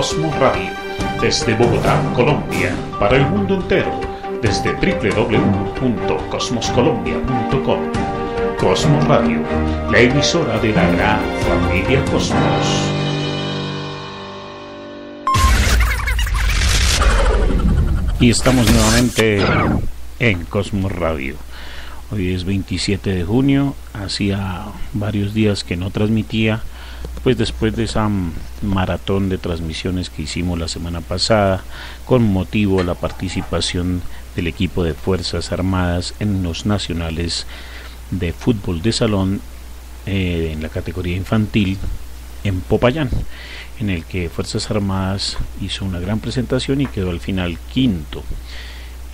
Cosmos Radio desde Bogotá, Colombia, para el mundo entero, desde www.cosmoscolombia.com. Cosmos Radio, la emisora de la gran familia Cosmos. Y estamos nuevamente en Cosmos Radio. Hoy es 27 de junio, hacía varios días que no transmitía pues después de esa maratón de transmisiones que hicimos la semana pasada con motivo de la participación del equipo de Fuerzas Armadas en los nacionales de fútbol de salón eh, en la categoría infantil en Popayán, en el que Fuerzas Armadas hizo una gran presentación y quedó al final quinto.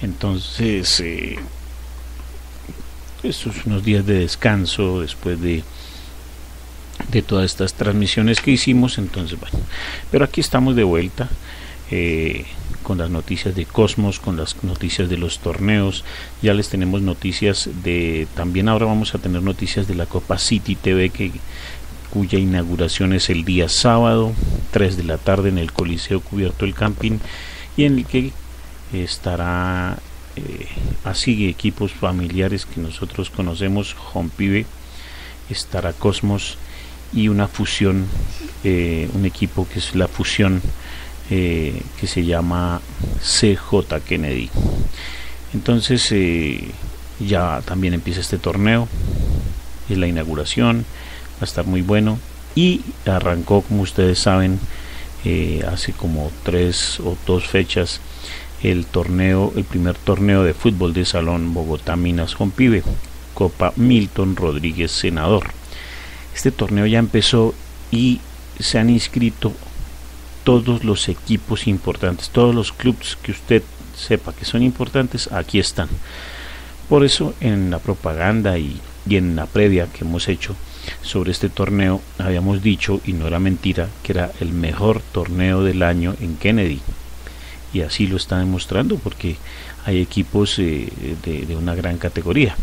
Entonces, eh, estos unos días de descanso después de de todas estas transmisiones que hicimos. Entonces, bueno, pero aquí estamos de vuelta eh, con las noticias de Cosmos, con las noticias de los torneos. Ya les tenemos noticias de. También ahora vamos a tener noticias de la Copa City TV, que, cuya inauguración es el día sábado, 3 de la tarde, en el Coliseo Cubierto del Camping, y en el que estará. Eh, así equipos familiares que nosotros conocemos, Pibe estará Cosmos y una fusión, eh, un equipo que es la fusión eh, que se llama CJ Kennedy. Entonces eh, ya también empieza este torneo, es la inauguración, va a estar muy bueno y arrancó como ustedes saben hace como tres o dos fechas el torneo, el primer torneo de fútbol de salón Bogotá Minas con Pibe, Copa Milton Rodríguez Senador. Este torneo ya empezó y se han inscrito todos los equipos importantes, todos los clubes que usted sepa que son importantes, aquí están. Por eso en la propaganda y, en la previa que hemos hecho sobre este torneo habíamos dicho, y no era mentira, que era el mejor torneo del año en Kennedy. Y así lo está demostrando porque hay equipos eh, de una gran categoría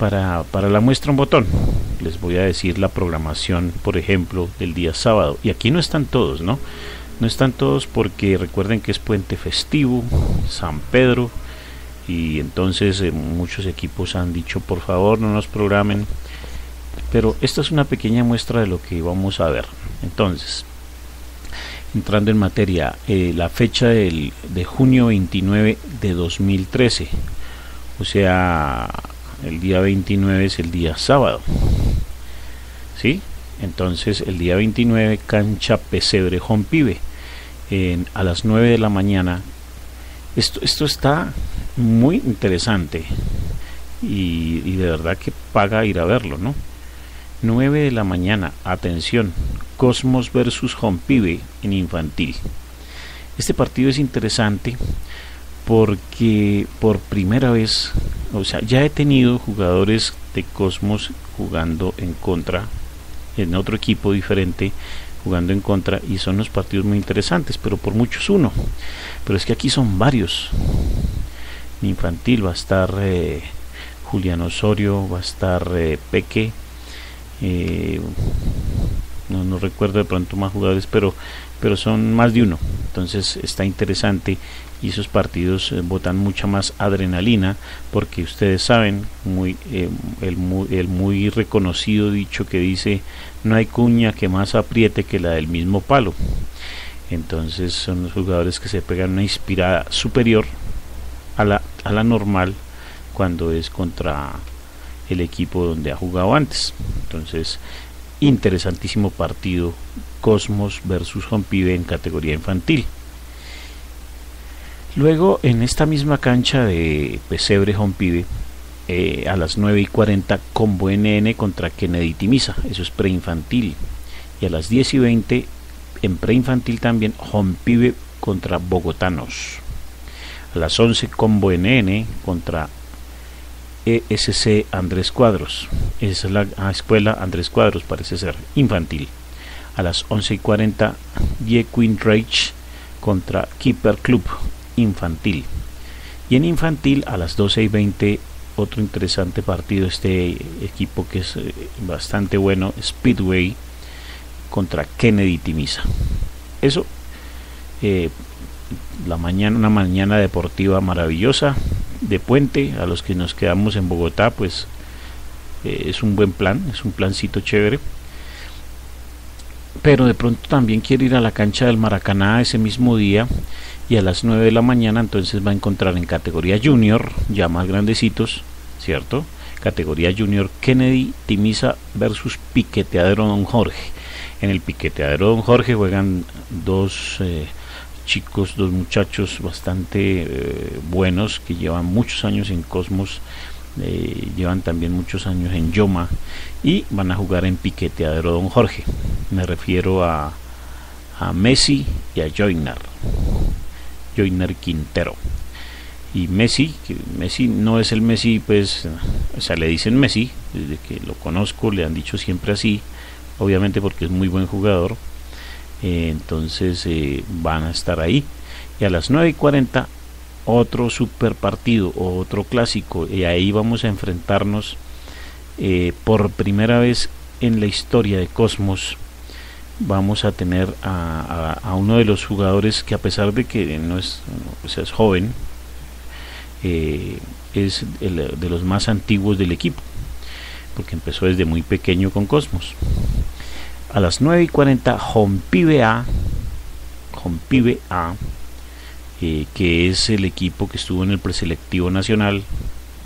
para, para la muestra un botón. Les voy a decir la programación, por ejemplo, del día sábado. Y aquí no están todos, ¿no? No están todos porque recuerden que es puente festivo, San Pedro, y entonces eh, muchos equipos han dicho por favor no nos programen. Pero esta es una pequeña muestra de lo que vamos a ver. Entonces, entrando en materia, eh, la fecha del, de junio 29 de 2013. O sea, el día 29 es el día sábado. ¿Sí? Entonces el día 29 cancha Pesebre Pibe en, a las 9 de la mañana. Esto, esto está muy interesante y, de verdad que paga ir a verlo, ¿no? 9 de la mañana, atención, Cosmos versus Pibe en infantil. Este partido es interesante porque por primera vez, o sea, ya he tenido jugadores de Cosmos jugando en contra, en otro equipo diferente, jugando en contra, y son los partidos muy interesantes, pero por muchos uno. Pero es que aquí son varios. Infantil va a estar eh, Julián Osorio, va a estar eh, Peque, eh, no, recuerdo de pronto más jugadores, pero, pero son más de uno. Entonces está interesante y esos partidos eh, botan mucha más adrenalina porque ustedes saben eh, el, muy, el muy reconocido dicho que dice no hay cuña que más apriete que la del mismo palo entonces son los jugadores que se pegan una inspirada superior a la, a la normal cuando es contra el equipo donde ha jugado antes entonces interesantísimo partido Cosmos versus Pibe en categoría infantil Luego, en esta misma cancha de Pesebre Home eh, a las 9 y 40, Combo NN contra Kennedy Timisa, eso es preinfantil. Y a las 10 y 20, en preinfantil también, Pibe contra Bogotanos. A las 11, Combo NN contra ESC Andrés Cuadros. Esa es la ah, escuela Andrés Cuadros, parece ser, infantil. A las 11 y 40, Die Queen Reich contra Keeper Club, infantil. Y en infantil a las 12 y 20 otro interesante partido, este equipo que es eh, bastante bueno, Speedway contra Kennedy Timisa. Eso, eh, la mañana, una mañana deportiva maravillosa de puente. A los que nos quedamos en Bogotá, pues eh, es un buen plan, es un plancito chévere. Pero de pronto también quiere ir a la cancha del Maracaná ese mismo día y a las 9 de la mañana entonces va a encontrar en categoría junior, ya más grandecitos, ¿cierto? Categoría junior Kennedy Timisa versus Piqueteadero Don Jorge. En el Piqueteadero Don Jorge juegan dos eh, chicos, dos muchachos bastante eh, buenos que llevan muchos años en Cosmos eh, llevan también muchos años en Yoma y van a jugar en Piqueteadero Don Jorge. Me refiero a, a Messi y a Joyner, Joyner Quintero. Y Messi, que Messi no es el Messi, pues, o sea, le dicen Messi, desde que lo conozco, le han dicho siempre así, obviamente porque es muy buen jugador. Eh, entonces eh, van a estar ahí. Y a las 9 y 40 otro super partido o otro clásico. Y ahí vamos a enfrentarnos eh, por primera vez en la historia de Cosmos. Vamos a tener a, uno de los jugadores que a pesar de que no es, es joven es el, de los más antiguos del equipo porque empezó desde muy pequeño con Cosmos a las 9 y 40 Hompibe A Hompibe A eh, que es el equipo que estuvo en el preselectivo nacional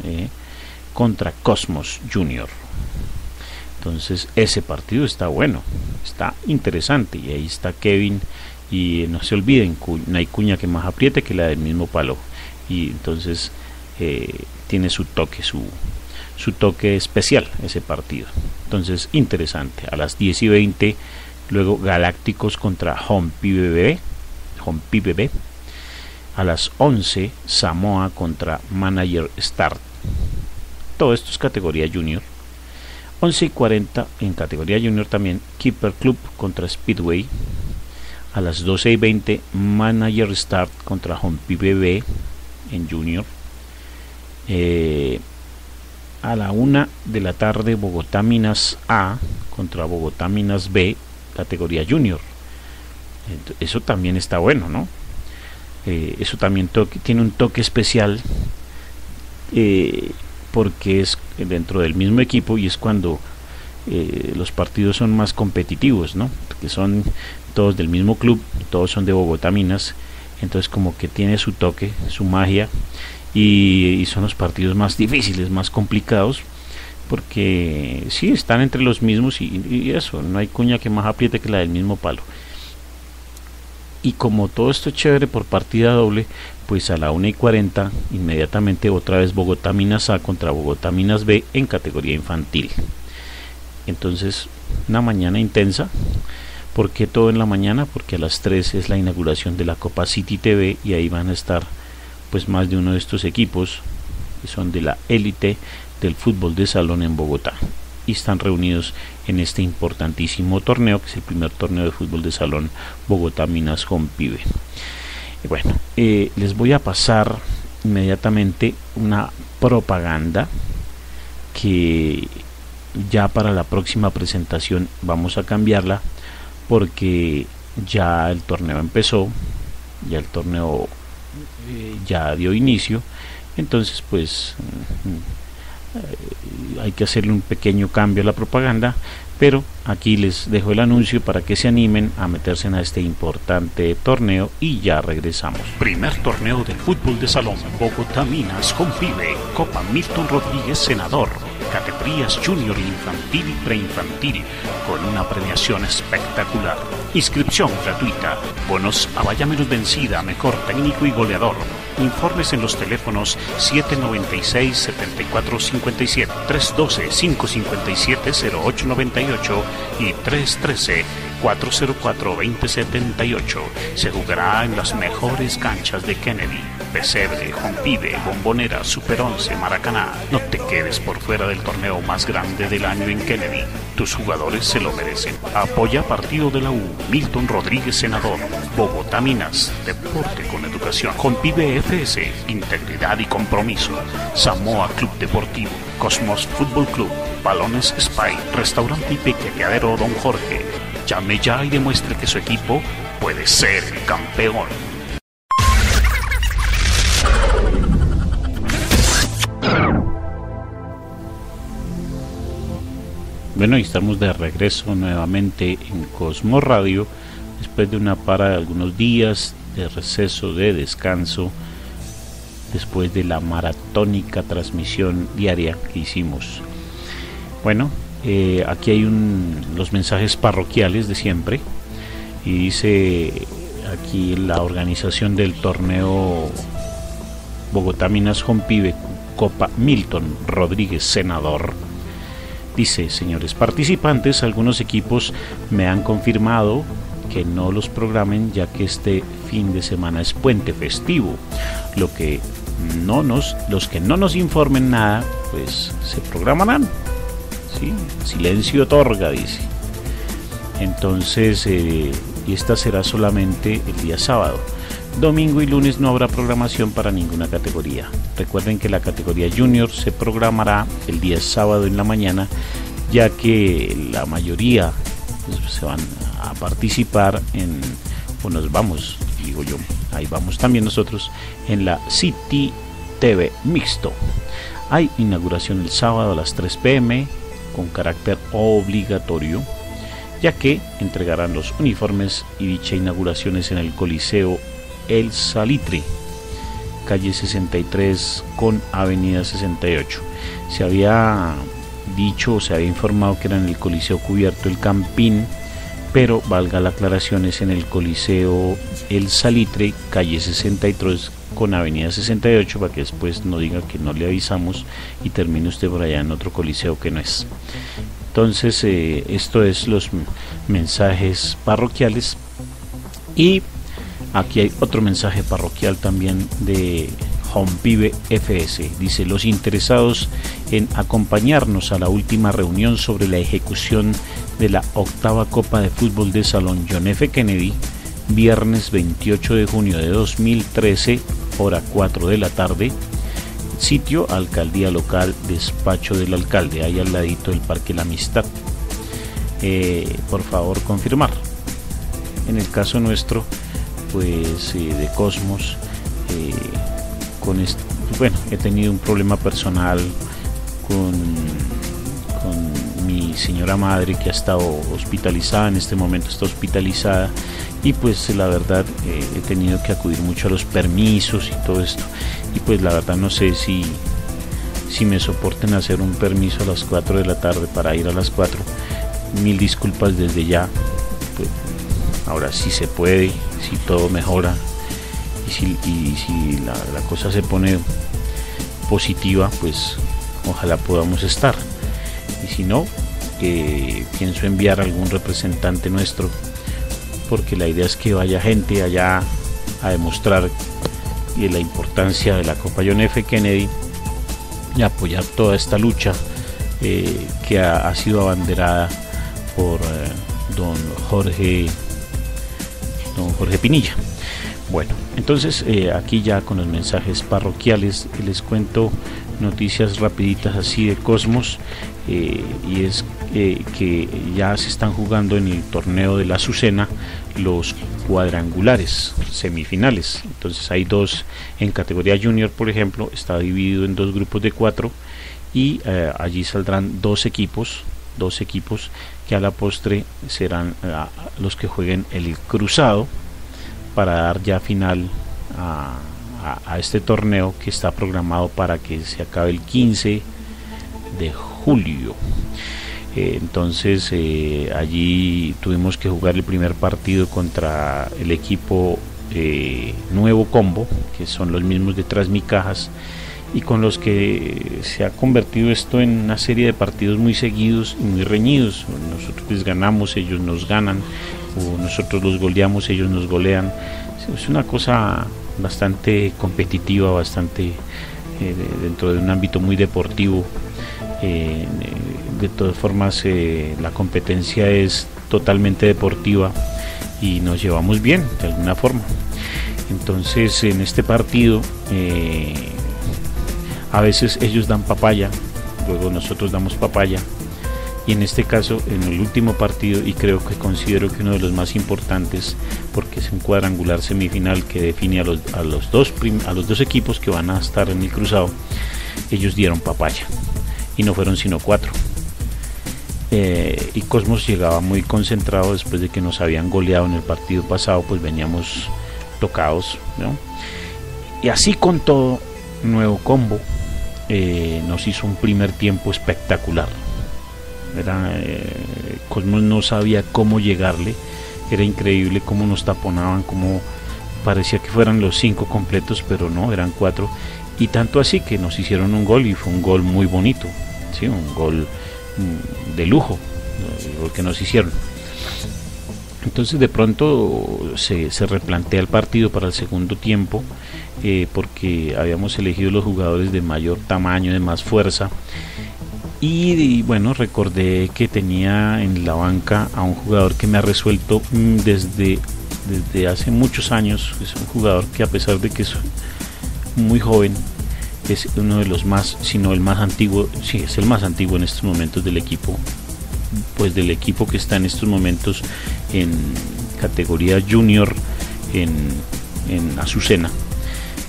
eh, contra Cosmos Junior. Entonces ese partido está bueno, está interesante y ahí está Kevin y no se olviden, no hay cuña que más apriete que la del mismo palo y entonces eh, tiene su toque, su, su toque especial ese partido. Entonces interesante, a las 10 y 20 luego Galácticos contra Home PBB a las 11 Samoa contra Manager Start. Todo esto es categoría junior. 11 y 40 en categoría junior también Keeper Club contra Speedway. A las 12 y 20 Manager Start contra Hompi BB en junior. Eh, a la 1 de la tarde Bogotá Minas A contra Bogotá Minas B categoría junior. Eso también está bueno, ¿no? Eh, eso también tiene un toque especial eh, porque es dentro del mismo equipo y es cuando eh, los partidos son más competitivos, ¿no? Porque son todos del mismo club, todos son de Bogotá Minas, entonces como que tiene su toque, su magia y, son los partidos más difíciles, más complicados porque sí están entre los mismos y, y, eso, no hay cuña que más apriete que la del mismo palo y como todo esto es chévere por partida doble, pues a la 1 y 40 inmediatamente otra vez Bogotá Minas A contra Bogotá Minas B en categoría infantil. Entonces, una mañana intensa. ¿Por qué todo en la mañana? Porque a las 3 es la inauguración de la Copa City TV y ahí van a estar pues más de uno de estos equipos que son de la élite del fútbol de salón en Bogotá y están reunidos en este importantísimo torneo, que es el primer torneo de fútbol de salón Bogotá Minas Home Pibe. bueno, eh, les voy a pasar inmediatamente una propaganda que ya para la próxima presentación vamos a cambiarla porque ya el torneo empezó, ya el torneo eh, ya dio inicio, entonces pues eh, hay que hacerle un pequeño cambio a la propaganda, pero aquí les dejo el anuncio para que se animen a meterse en este importante torneo y ya regresamos. Primer torneo de fútbol de salón, Bogotá Minas Convive, Copa Milton Rodríguez Senador, categorías junior, infantil y preinfantil, con una premiación espectacular. Inscripción gratuita, bonos a vaya menos vencida, mejor técnico y goleador Informes en los teléfonos 796-7457, 312-557-0898 y 313 404-2078. Se jugará en las mejores canchas de Kennedy. Pesebre, Jompibe, Bombonera, Super 11, Maracaná. No te quedes por fuera del torneo más grande del año en Kennedy. Tus jugadores se lo merecen. Apoya Partido de la U, Milton Rodríguez Senador, Bogotá Minas, Deporte con Educación, Jompibe FS, Integridad y Compromiso, Samoa Club Deportivo, Cosmos Fútbol Club, Balones Spy, Restaurante y Pequeñadero Don Jorge, Llame ya y demuestre que su equipo puede ser campeón. Bueno, y estamos de regreso nuevamente en Cosmo Radio después de una para de algunos días de receso, de descanso, después de la maratónica transmisión diaria que hicimos. Bueno, eh, aquí hay un, los mensajes parroquiales de siempre y dice aquí la organización del torneo Bogotá Minas Pibe Copa Milton Rodríguez Senador Dice, señores participantes, algunos equipos me han confirmado que no los programen ya que este fin de semana es puente festivo. Lo que no nos, los que no nos informen nada, pues se programarán. Silencio otorga, dice. Entonces, eh, y esta será solamente el día sábado. Domingo y lunes no habrá programación para ninguna categoría. Recuerden que la categoría junior se programará el día sábado en la mañana, ya que la mayoría pues, se van a participar en, o nos vamos, digo yo, ahí vamos también nosotros, en la City TV mixto. Hay inauguración el sábado a las 3 pm con carácter obligatorio, ya que entregarán los uniformes y dicha inauguración es en el Coliseo el Salitre, calle 63 con avenida 68. Se había dicho, se había informado que era en el Coliseo Cubierto el Campín, pero valga la aclaración, es en el Coliseo El Salitre, calle 63 con avenida 68, para que después no diga que no le avisamos y termine usted por allá en otro coliseo que no es. Entonces, eh, esto es los mensajes parroquiales y Aquí hay otro mensaje parroquial también de Pibe FS. Dice, los interesados en acompañarnos a la última reunión sobre la ejecución de la octava Copa de Fútbol de Salón John F. Kennedy, viernes 28 de junio de 2013, hora 4 de la tarde, sitio Alcaldía Local, despacho del alcalde, ahí al ladito del Parque La Amistad. Eh, por favor, confirmar. En el caso nuestro, pues eh, de Cosmos eh, con bueno he tenido un problema personal con, con mi señora madre que ha estado hospitalizada en este momento está hospitalizada y pues la verdad eh, he tenido que acudir mucho a los permisos y todo esto y pues la verdad no sé si si me soporten hacer un permiso a las 4 de la tarde para ir a las 4 mil disculpas desde ya pues, ahora sí se puede si todo mejora y si, la, cosa se pone positiva, pues ojalá podamos estar. Y si no, pienso enviar algún representante nuestro, porque la idea es que vaya gente allá a demostrar la importancia de la Copa John F. Kennedy y apoyar toda esta lucha eh, que ha, sido abanderada por eh, don Jorge don Jorge Pinilla. Bueno, entonces eh, aquí ya con los mensajes parroquiales les cuento noticias rapiditas así de Cosmos eh, y es eh, que ya se están jugando en el torneo de la Azucena los cuadrangulares semifinales entonces hay dos en categoría junior por ejemplo está dividido en dos grupos de cuatro y allí saldrán dos equipos dos equipos que a la postre serán eh, los que jueguen el cruzado para dar ya final a, este torneo que está programado para que se acabe el 15 de julio. Eh, entonces eh, allí tuvimos que jugar el primer partido contra el equipo Nuevo Combo, que son los mismos de Transmicajas y con los que se ha convertido esto en una serie de partidos muy seguidos y muy reñidos. Nosotros les ganamos, ellos nos ganan, o nosotros los goleamos, ellos nos golean. Es una cosa bastante competitiva, bastante eh, dentro de un ámbito muy deportivo. Eh, de todas formas, eh, la competencia es totalmente deportiva y nos llevamos bien de alguna forma. Entonces, en este partido, a veces ellos dan papaya, luego nosotros damos papaya. Y en este caso en el último partido y creo que considero que uno de los más importantes porque es un cuadrangular semifinal que define a los, a los, dos, a los dos equipos que van a estar en el cruzado ellos dieron papaya. Y no fueron sino cuatro. Eh, y Cosmos llegaba muy concentrado después de que nos habían goleado en el partido pasado pues veníamos tocados y así con todo nuevo combo eh, nos hizo un primer tiempo espectacular era, eh, Cosmos no sabía cómo llegarle, era increíble cómo nos taponaban, cómo parecía que fueran los cinco completos, pero no, eran cuatro. Y tanto así que nos hicieron un gol y fue un gol muy bonito, ¿sí? un gol mm, de lujo, lo que nos hicieron. Entonces de pronto se, se, replantea el partido para el segundo tiempo eh, porque habíamos elegido los jugadores de mayor tamaño, de más fuerza y, bueno, recordé que tenía en la banca a un jugador que me ha resuelto mm, desde, desde hace muchos años. Es un jugador que a pesar de que es muy joven, es uno de los más, si no el más antiguo, sí, es el más antiguo en estos momentos del equipo, pues del equipo que está en estos momentos en categoría junior en, en Azucena.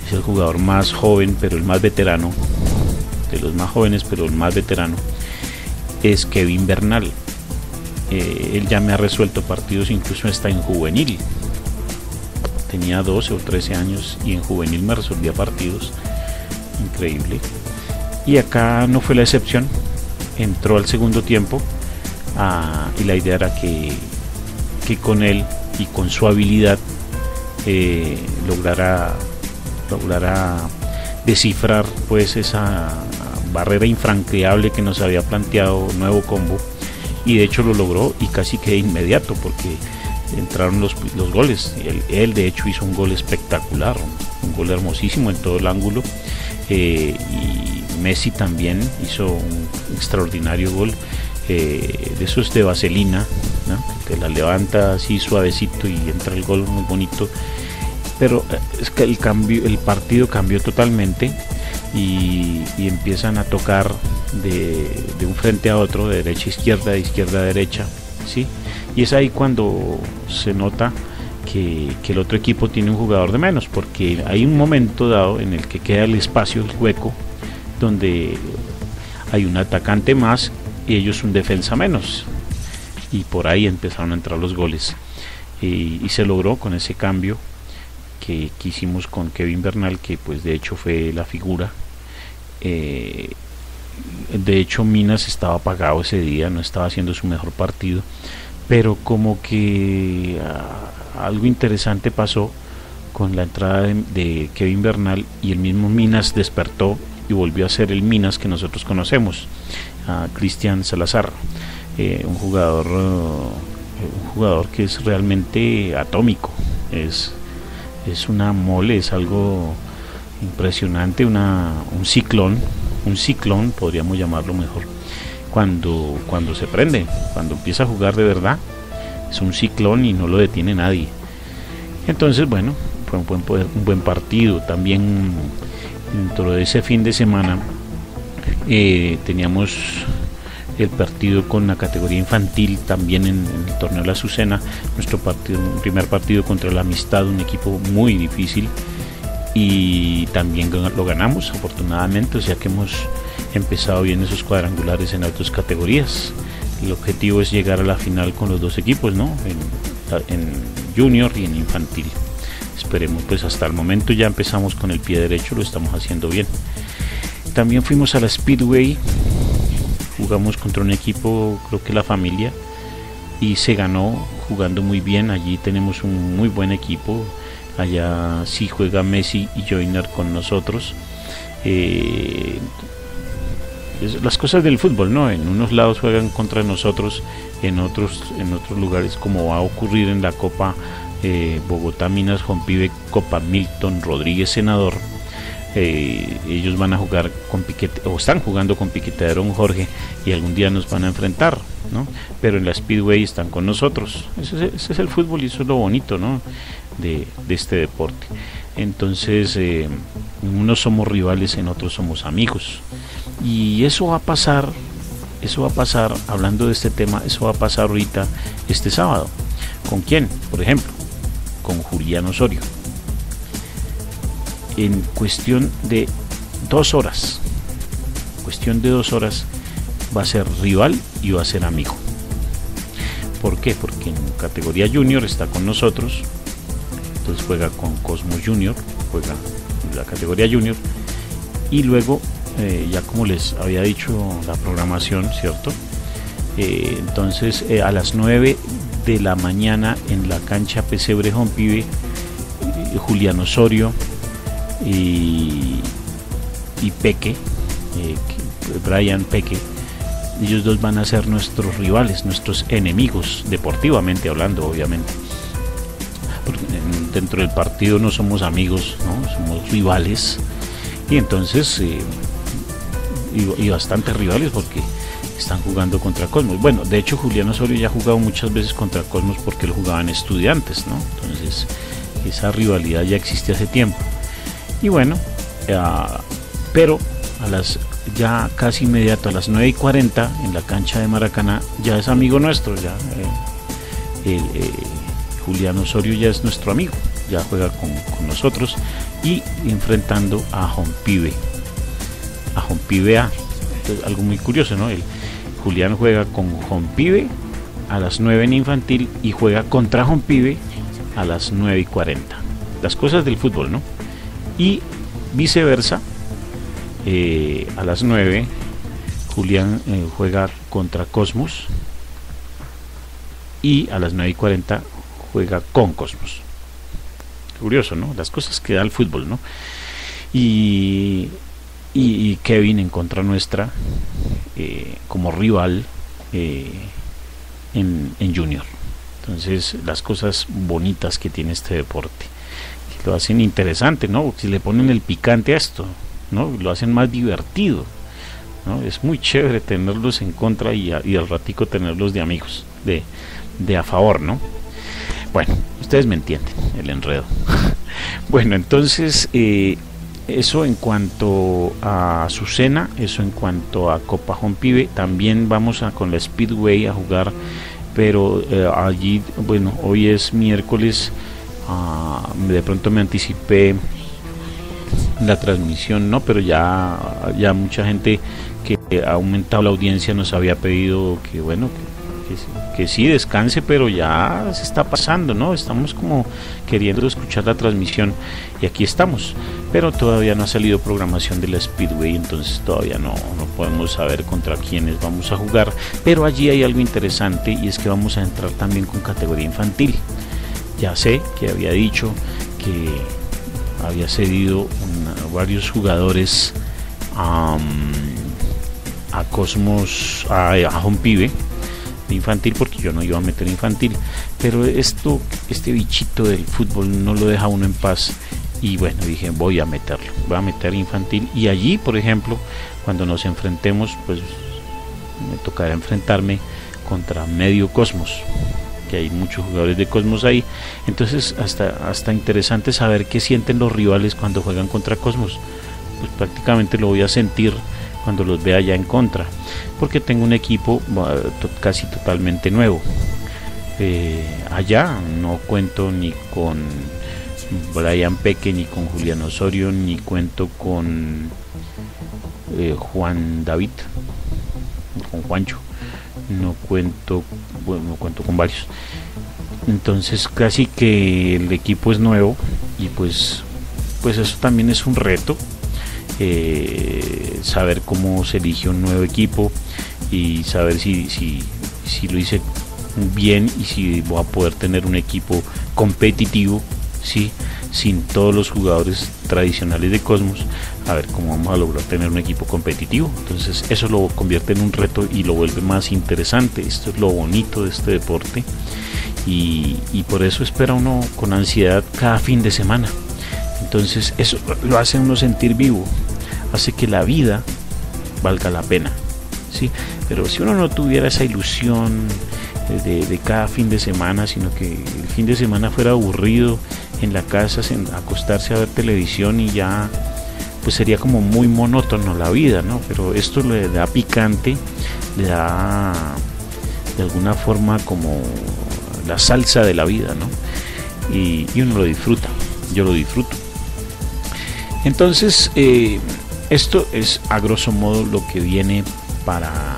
Es el jugador más joven, pero el más veterano de los más jóvenes, pero el más veterano, es Kevin Bernal. Eh, él ya me ha resuelto partidos, incluso está en juvenil. Tenía 12 o 13 años y en juvenil me resolvía partidos. Increíble. Y acá no fue la excepción. Entró al segundo tiempo ah, y la idea era que, que con él y con su habilidad eh, lograra, lograra descifrar pues esa barrera infranqueable que nos había planteado Nuevo Combo y de hecho lo logró y casi que inmediato porque entraron los, los goles. Él, de hecho hizo un gol espectacular, un, gol hermosísimo en todo el ángulo eh, y Messi también hizo un extraordinario gol. Eh, de esos de vaselina, que la levanta así suavecito y entra el gol muy bonito. Pero eh, es que el cambio el partido cambió totalmente y, empiezan a tocar de, un frente a otro de derecha a izquierda de izquierda a derecha sí y es ahí cuando se nota que, el otro equipo tiene un jugador de menos porque hay un momento dado en el que queda el espacio el hueco donde hay un atacante más y ellos un defensa menos. Y por ahí empezaron a entrar los goles. Y se logró con ese cambio que, hicimos con Kevin Bernal, que pues de hecho fue la figura. Eh, de hecho Minas estaba apagado ese día, no estaba haciendo su mejor partido, pero como que ah, algo interesante pasó con la entrada de, Kevin Bernal y el mismo Minas despertó y volvió a ser el Minas que nosotros conocemos, a Cristian Salazar, eh, un jugador un jugador que es realmente atómico, es es una mole, es algo impresionante, una, un ciclón, un ciclón podríamos llamarlo mejor, cuando, cuando se prende, cuando empieza a jugar de verdad, es un ciclón y no lo detiene nadie. Entonces, bueno, fue un buen, un buen partido. También dentro de ese fin de semana eh, teníamos el partido con la categoría infantil también en, el torneo de la Azucena, nuestro partido, primer partido contra la Amistad, un equipo muy difícil y también lo ganamos afortunadamente, o sea que hemos empezado bien esos cuadrangulares en otras categorías. El objetivo es llegar a la final con los dos equipos, ¿no? En, en junior y en infantil. Esperemos, pues hasta el momento ya empezamos con el pie derecho, lo estamos haciendo bien. También fuimos a la Speedway jugamos contra un equipo, creo que la familia, y se ganó jugando muy bien. Allí tenemos un muy buen equipo. Allá sí juega Messi y Joyner con nosotros. Eh, las cosas del fútbol, ¿no? En unos lados juegan contra nosotros, en otros, en otros lugares, como va a ocurrir en la Copa eh, Bogotá Minas Juan Pibe, Copa Milton Rodríguez Senador eh, ellos van a jugar con Piquete, o están jugando con Piquetadero Jorge y algún día nos van a enfrentar, ¿no? Pero en la Speedway están con nosotros. Ese es, el fútbol y eso es lo bonito, ¿no? De, este deporte. Entonces, eh, unos somos rivales, en otros somos amigos. Y eso va a pasar eso va a pasar, hablando de este tema, eso va a pasar ahorita este sábado. ¿Con quién? Por ejemplo, con Julián Osorio. En cuestión de dos horas, cuestión de dos horas, va a ser rival y va a ser amigo. ¿Por qué? Porque en categoría junior está con nosotros, entonces juega con Cosmos Junior, juega la categoría junior, y luego, eh, ya como les había dicho la programación, ¿cierto? Eh, entonces eh, a las 9 de la mañana en la cancha Pesebre Pibe, Julián Osorio y, y Peque, Brian Peque, ellos dos van a ser nuestros rivales, nuestros enemigos, deportivamente hablando, obviamente. Dentro del partido no somos amigos, ¿no? somos rivales. Y entonces, eh, y, bastante rivales porque están jugando contra Cosmos. Bueno, de hecho Julián Osorio ya ha jugado muchas veces contra Cosmos porque lo jugaban estudiantes, ¿no? Entonces, esa rivalidad ya existe hace tiempo. Y bueno, pero a las ya casi inmediato a las 9 y 40 en la cancha de Maracaná ya es amigo nuestro ya eh, eh, Julián Osorio ya es nuestro amigo ya juega con, nosotros y enfrentando a Jompibe a Jompibe A. Algo muy curioso no Julián juega con Jompibe a las 9 en infantil y juega contra Jompibe a las 9 y 40 las cosas del fútbol no y viceversa eh, a las 9 Julián eh, juega contra Cosmos y a las 9 y 40 juega con Cosmos. Curioso, ¿no? Las cosas que da el fútbol, ¿no? Y, y, Kevin en contra nuestra eh, como rival en, en Junior. Entonces, las cosas bonitas que tiene este deporte, lo hacen interesante, ¿no? Si le ponen el picante a esto, ¿no? Lo hacen más divertido, ¿no? Es muy chévere tenerlos en contra y, al ratico tenerlos de amigos, de, de a favor, ¿no? Bueno, ustedes me entienden, el enredo. bueno, entonces, eh, eso en cuanto a su cena, eso en cuanto a Copa Pibe, también vamos a con la Speedway a jugar, pero eh, allí, bueno, hoy es miércoles, ah, de pronto me anticipé la transmisión, ¿no? Pero ya, ya mucha gente que ha aumentado la audiencia nos había pedido que, bueno, que, que, sí descanse, pero ya se está pasando, ¿no? Estamos como queriendo escuchar la transmisión y aquí estamos, pero todavía no ha salido programación de la Speedway, entonces todavía no, no podemos saber contra quiénes vamos a jugar, pero allí hay algo interesante y es que vamos a entrar también con categoría infantil. Ya sé que había dicho que había cedido varios jugadores a Cosmos, a, a Home Pibe de infantil porque yo no iba a meter infantil. Pero esto este bichito del fútbol no lo deja uno en paz. Y bueno dije voy a meterlo. Voy a meter infantil. Y allí por ejemplo cuando nos enfrentemos pues me tocará enfrentarme contra medio cosmos que hay muchos jugadores de Cosmos ahí. Entonces, hasta, hasta interesante saber qué sienten los rivales cuando juegan contra Cosmos. Pues prácticamente lo voy a sentir cuando los vea ya en contra, porque tengo un equipo casi totalmente nuevo. Eh, allá no cuento ni con Brian Peque, ni con Julián Osorio, ni cuento con eh, Juan David, con Juancho no cuento, bueno, cuento con varios. Entonces casi que el equipo es nuevo y pues, pues eso también es un reto. Eh, saber cómo se elige un nuevo equipo y saber si, si, si lo hice bien y si voy a poder tener un equipo competitivo, ¿sí? Sin todos los jugadores tradicionales de Cosmos, a ver cómo vamos a lograr tener un equipo competitivo. Entonces eso lo convierte en un reto y lo vuelve más interesante. Esto es lo bonito de este deporte y, por eso espera uno con ansiedad cada fin de semana. Entonces eso lo hace uno sentir vivo, hace que la vida valga la pena. ¿sí? Pero si uno no tuviera esa ilusión de, de cada fin de semana, sino que el fin de semana fuera aburrido en la casa, acostarse a ver televisión y ya pues sería como muy monótono la vida, ¿no? Pero esto le da picante, le da de alguna forma como la salsa de la vida, ¿no? Y, uno lo disfruta, yo lo disfruto. Entonces, eh, esto es a grosso modo lo que viene para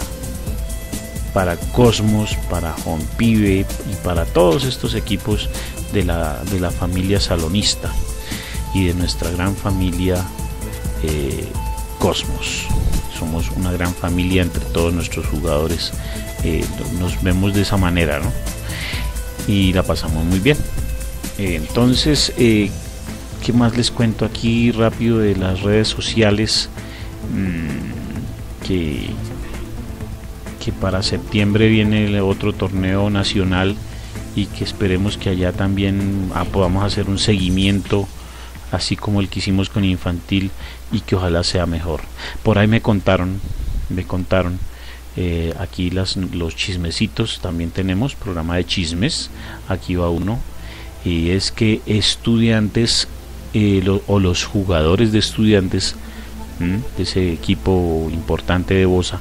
para Cosmos, para Pibe y para todos estos equipos de la, de la familia salonista y de nuestra gran familia eh, Cosmos. Somos una gran familia entre todos nuestros jugadores. Eh, nos vemos de esa manera, ¿no? Y la pasamos muy bien. Eh, entonces, ¿qué más les cuento aquí rápido de las redes sociales? Mm, que, que para septiembre viene otro torneo nacional y que esperemos que allá también ah, podamos hacer un seguimiento así como el que hicimos con infantil y que ojalá sea mejor. Por ahí me contaron, me contaron eh, aquí las, los chismecitos, también tenemos programa de chismes, aquí va uno, y es que estudiantes eh, o los jugadores de estudiantes de ese equipo importante de Bosa,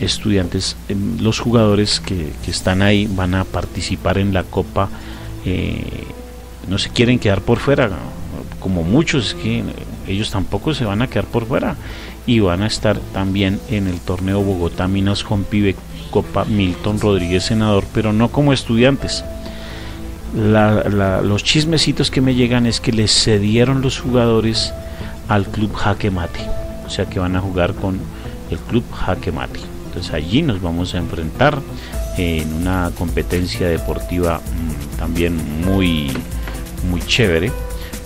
estudiantes, em, los jugadores que, están ahí van a participar en la Copa, eh, no se quieren quedar por fuera, como muchos, que ellos tampoco se van a quedar por fuera y van a estar también en el torneo Bogotá Minas Pibe Copa Milton Rodríguez Senador, pero no como estudiantes. los chismecitos que me llegan es que les cedieron los jugadores al club Jaque Mate, o sea que van a jugar con el club Jaque Mate. Entonces allí nos vamos a enfrentar en una competencia deportiva mm, también muy muy chévere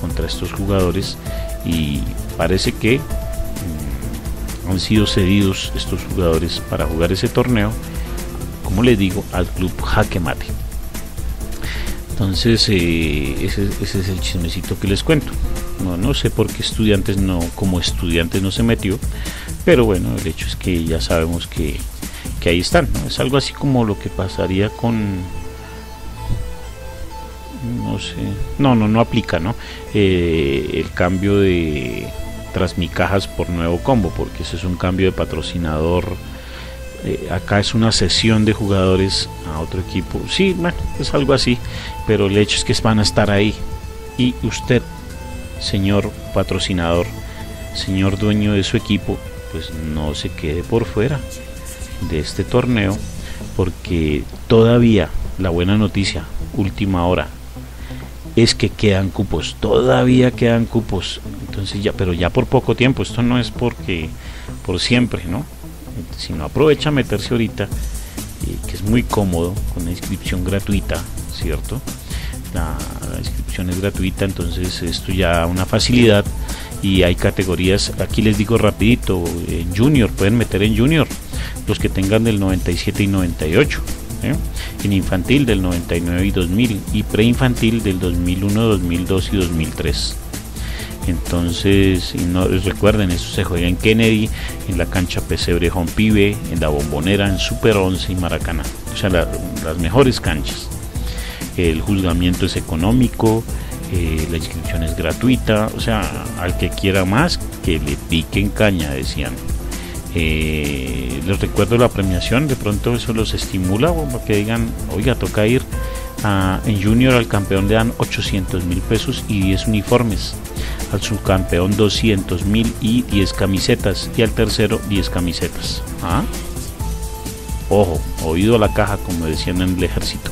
contra estos jugadores y parece que mm, han sido cedidos estos jugadores para jugar ese torneo, como les digo, al club Jaque Mate. Entonces, eh, ese, es el chismecito que les cuento. No, no sé por qué estudiantes no, como estudiantes no se metió, pero bueno, el hecho es que ya sabemos que, que ahí están. Es algo así como lo que pasaría con, no sé, no, no, no aplica, ¿no? Eh, el cambio de Transmicajas por nuevo combo, porque ese es un cambio de patrocinador. Eh, acá es una sesión de jugadores a otro equipo. Sí, bueno, es algo así, pero el hecho es que van a estar ahí. Y usted, señor patrocinador, señor dueño de su equipo, pues no se quede por fuera de este torneo, porque todavía la buena noticia, última hora, es que quedan cupos, todavía quedan cupos, entonces ya, pero ya por poco tiempo, esto no es porque por siempre, ¿no? Sino aprovecha meterse ahorita, eh, que es muy cómodo, con la inscripción gratuita, ¿cierto? La, la, inscripción es gratuita, entonces esto ya una facilidad y hay categorías, aquí les digo rapidito, junior, pueden meter en junior, los que tengan del 97 y 98 ¿eh? en infantil del 99 y 2000 y preinfantil del 2001, 2002 y 2003. Entonces, recuerden, eso se juega en Kennedy, en la cancha Pesebre Pibe, en la Bombonera, en Super 11 y Maracaná. O sea, las mejores canchas. El juzgamiento es económico, la inscripción es gratuita. O sea, al que quiera más, que le piquen caña, decían. Eh, les recuerdo la premiación, de pronto eso los estimula, que digan, oiga, toca ir a, en Junior al campeón le dan 800 mil pesos y 10 uniformes, al subcampeón 200 mil y 10 camisetas, y al tercero 10 camisetas. ¿Ah? Ojo, oído a la caja, como decían en el ejército.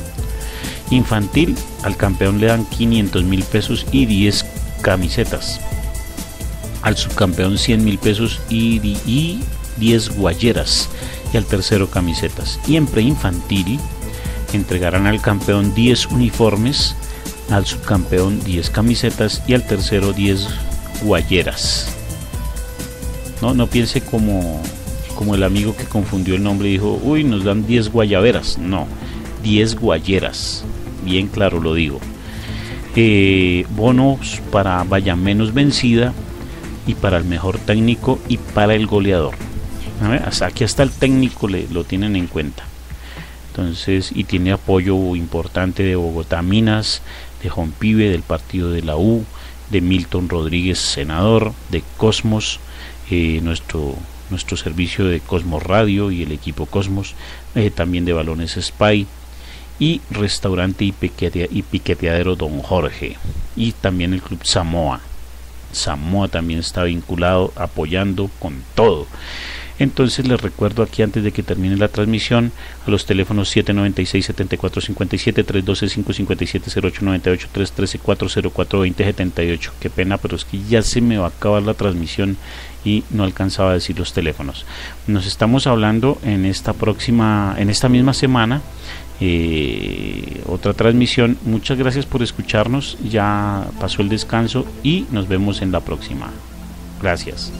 Infantil, al campeón le dan 500 mil pesos y 10 camisetas. Al subcampeón 100 mil pesos y, y 10 guayeras y al tercero camisetas. Y en preinfantil entregarán al campeón 10 uniformes, al subcampeón 10 camisetas y al tercero 10 guayeras. No, no piense como, como el amigo que confundió el nombre y dijo, uy, nos dan 10 guayaberas. No, 10 guayeras. Bien claro lo digo. Eh, bonos para vaya menos vencida y para el mejor técnico y para el goleador hasta aquí hasta el técnico le, lo tienen en cuenta. Entonces, y tiene apoyo importante de Bogotá Minas, de Jompibe, del partido de la U, de Milton Rodríguez, senador, de Cosmos, eh, nuestro, nuestro servicio de Cosmos Radio y el equipo Cosmos, eh, también de Balones Spy y restaurante y, piqueteadero Don Jorge y también el Club Samoa. Samoa también está vinculado, apoyando con todo. Entonces les recuerdo aquí antes de que termine la transmisión a los teléfonos 796-7457, 312-557-0898, 313-404-2078. Qué pena, pero es que ya se me va a acabar la transmisión y no alcanzaba a decir los teléfonos. Nos estamos hablando en esta próxima, en esta misma semana. Eh, otra transmisión. Muchas gracias por escucharnos. Ya pasó el descanso y nos vemos en la próxima. Gracias.